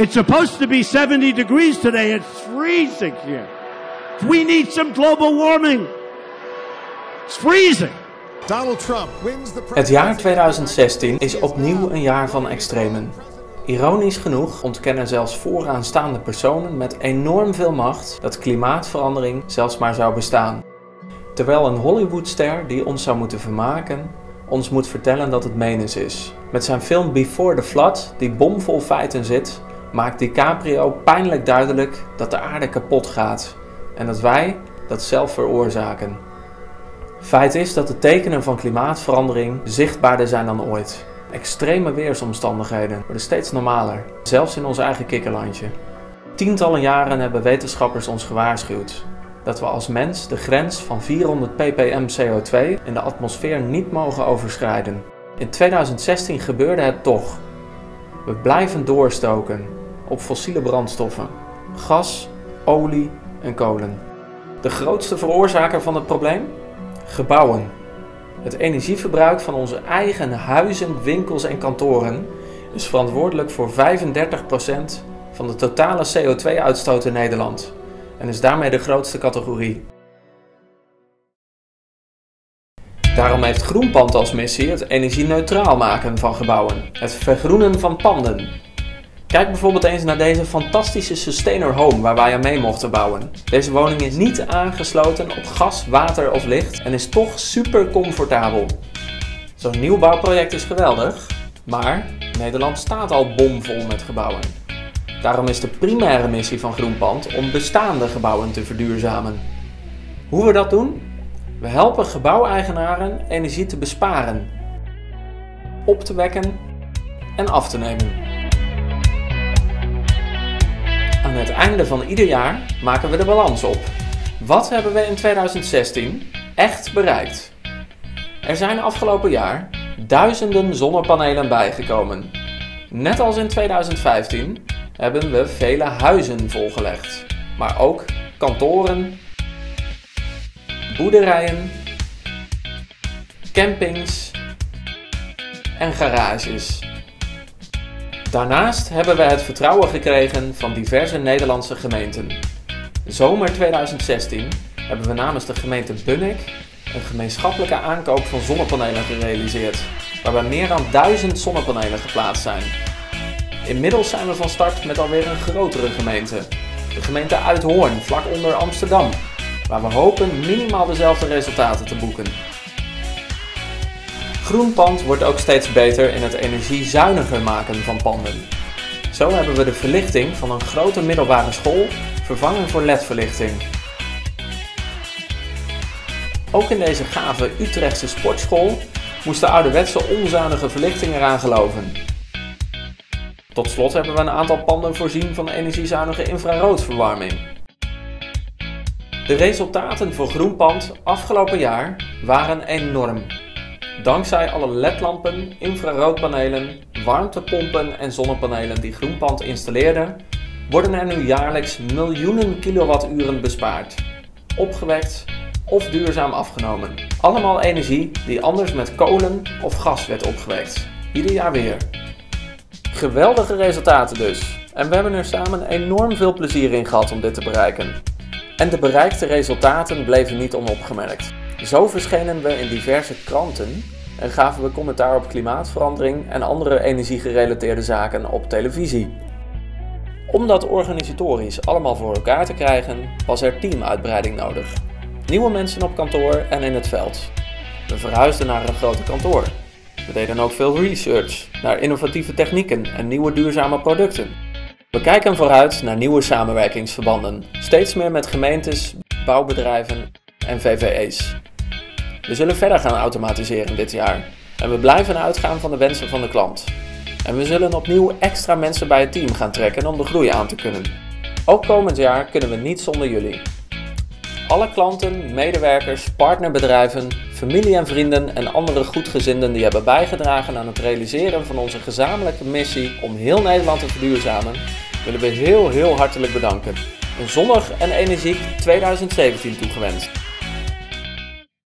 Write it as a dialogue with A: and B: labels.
A: It's supposed to be 70 degrees today. It's freezing here. We need some global warming. It's freezing.
B: Donald Trump wins the
C: Het jaar 2016 is opnieuw een jaar van extremen. Ironisch genoeg ontkennen zelfs vooraanstaande personen met enorm veel macht dat klimaatverandering zelfs maar zou bestaan. Terwijl een Hollywoodster die ons zou moeten vermaken, ons moet vertellen dat het menens is. Met zijn film Before the Flood, die bomvol feiten zit, maakt DiCaprio pijnlijk duidelijk dat de aarde kapot gaat en dat wij dat zelf veroorzaken. Feit is dat de tekenen van klimaatverandering zichtbaarder zijn dan ooit. Extreme weersomstandigheden worden steeds normaler, zelfs in ons eigen kikkerlandje. Tientallen jaren hebben wetenschappers ons gewaarschuwd dat we als mens de grens van 400 ppm CO2 in de atmosfeer niet mogen overschrijden. In 2016 gebeurde het toch. We blijven doorstoken op fossiele brandstoffen, gas, olie en kolen. De grootste veroorzaker van het probleem? Gebouwen. Het energieverbruik van onze eigen huizen, winkels en kantoren is verantwoordelijk voor 35% van de totale CO2-uitstoot in Nederland en is daarmee de grootste categorie. Daarom heeft Groenpand als missie het energie-neutraal maken van gebouwen, het vergroenen van panden. Kijk bijvoorbeeld eens naar deze fantastische Sustainer Home waar wij aan mee mochten bouwen. Deze woning is niet aangesloten op gas, water of licht en is toch super comfortabel. Zo'n nieuwbouwproject is geweldig, maar Nederland staat al bomvol met gebouwen. Daarom is de primaire missie van Groenpand om bestaande gebouwen te verduurzamen. Hoe we dat doen? We helpen gebouweigenaren energie te besparen, op te wekken en af te nemen. Aan het einde van ieder jaar maken we de balans op. Wat hebben we in 2016 echt bereikt? Er zijn afgelopen jaar duizenden zonnepanelen bijgekomen. Net als in 2015 hebben we vele huizen volgelegd, maar ook kantoren, boerderijen, campings en garages. Daarnaast hebben we het vertrouwen gekregen van diverse Nederlandse gemeenten. Zomer 2016 hebben we namens de gemeente Bunnik een gemeenschappelijke aankoop van zonnepanelen gerealiseerd, waarbij meer dan 1000 zonnepanelen geplaatst zijn. Inmiddels zijn we van start met alweer een grotere gemeente. De gemeente Uithoorn, vlak onder Amsterdam, waar we hopen minimaal dezelfde resultaten te boeken. Groenpand wordt ook steeds beter in het energiezuiniger maken van panden. Zo hebben we de verlichting van een grote middelbare school vervangen voor LED-verlichting. Ook in deze gave Utrechtse sportschool moest de ouderwetse onzuinige verlichting eraan geloven. Tot slot hebben we een aantal panden voorzien van energiezuinige infraroodverwarming. De resultaten voor Groenpand afgelopen jaar waren enorm. Dankzij alle ledlampen, infraroodpanelen, warmtepompen en zonnepanelen die Groenpand installeerde, worden er nu jaarlijks miljoenen kilowatturen bespaard, opgewekt of duurzaam afgenomen. Allemaal energie die anders met kolen of gas werd opgewekt. Ieder jaar weer. Geweldige resultaten dus. En we hebben er samen enorm veel plezier in gehad om dit te bereiken. En de bereikte resultaten bleven niet onopgemerkt. Zo verschenen we in diverse kranten en gaven we commentaar op klimaatverandering en andere energiegerelateerde zaken op televisie. Om dat organisatorisch allemaal voor elkaar te krijgen, was er teamuitbreiding nodig. Nieuwe mensen op kantoor en in het veld. We verhuisden naar een groter kantoor. We deden ook veel research naar innovatieve technieken en nieuwe duurzame producten. We kijken vooruit naar nieuwe samenwerkingsverbanden, steeds meer met gemeentes, bouwbedrijven en VVE's. We zullen verder gaan automatiseren dit jaar en we blijven uitgaan van de wensen van de klant. En we zullen opnieuw extra mensen bij het team gaan trekken om de groei aan te kunnen. Ook komend jaar kunnen we niet zonder jullie. Alle klanten, medewerkers, partnerbedrijven, familie en vrienden en andere goedgezinden die hebben bijgedragen aan het realiseren van onze gezamenlijke missie om heel Nederland te verduurzamen, willen we heel heel hartelijk bedanken. Een zonnig en energiek 2017 toegewenst.